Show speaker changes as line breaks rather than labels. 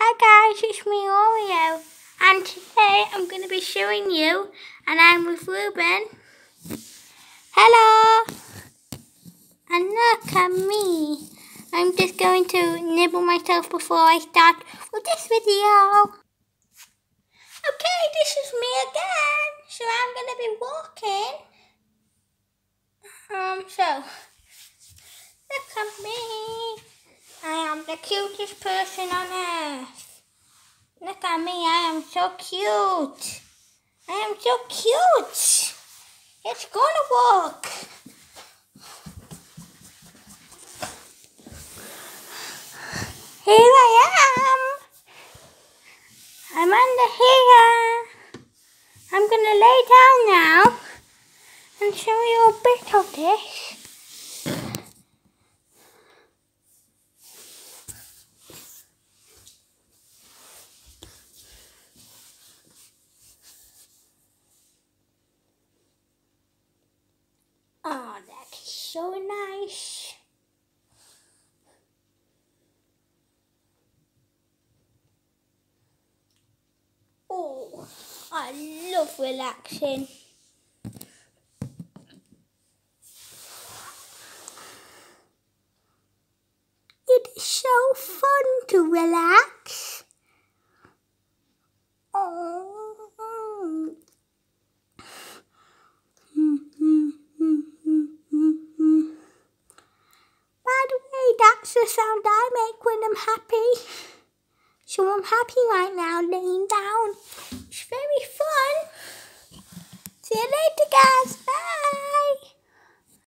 Hi guys, it's me Oreo and today I'm going to be showing you and I'm with Ruben. Hello! And look at me. I'm just going to nibble myself before I start with this video. Okay, this is me again. So I'm going to be walking. Um, so, look at me. The cutest person on earth. Look at me, I am so cute. I am so cute. It's gonna work. Here I am. I'm under here. I'm gonna lay down now and show you a bit of this. Oh, that's so nice. Oh, I love relaxing. It is so fun to relax. Oh. By the way, that's the sound I make when I'm happy. So I'm happy right now, laying down. It's very fun. See you later, guys.